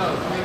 No,